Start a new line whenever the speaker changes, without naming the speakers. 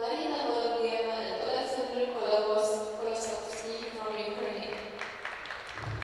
Gloria